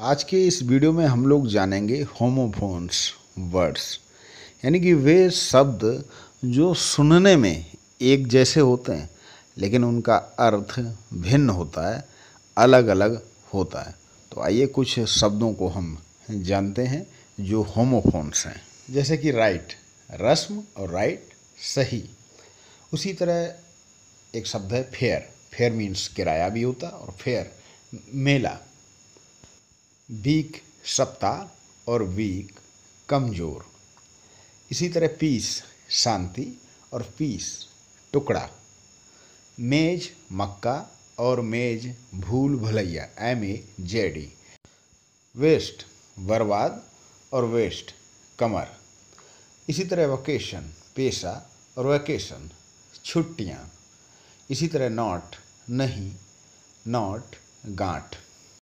आज के इस वीडियो में हम लोग जानेंगे होमोफोन्स वर्ड्स यानी कि वे शब्द जो सुनने में एक जैसे होते हैं, लेकिन उनका अर्थ भिन्न होता है अलग अलग होता है। तो आइए कुछ शब्दों को हम जानते हैं जो होमोफोन्स हैं। जैसे कि राइट रस्म और राइट सही। उसी तरह एक शब्द है फेयर फेयर मीन्स किराया भी होता और फेयर मेला। वीक सप्ताह और वीक कमज़ोर। इसी तरह पीस शांति और पीस टुकड़ा। मेज मक्का और मेज भूल भलैया, M A J D waste बर्बाद और वेस्ट कमर। इसी तरह वोकेशन, पेशा और वैकेशन, छुट्टियाँ। इसी तरह नॉट, नहीं, नॉट, गांठ।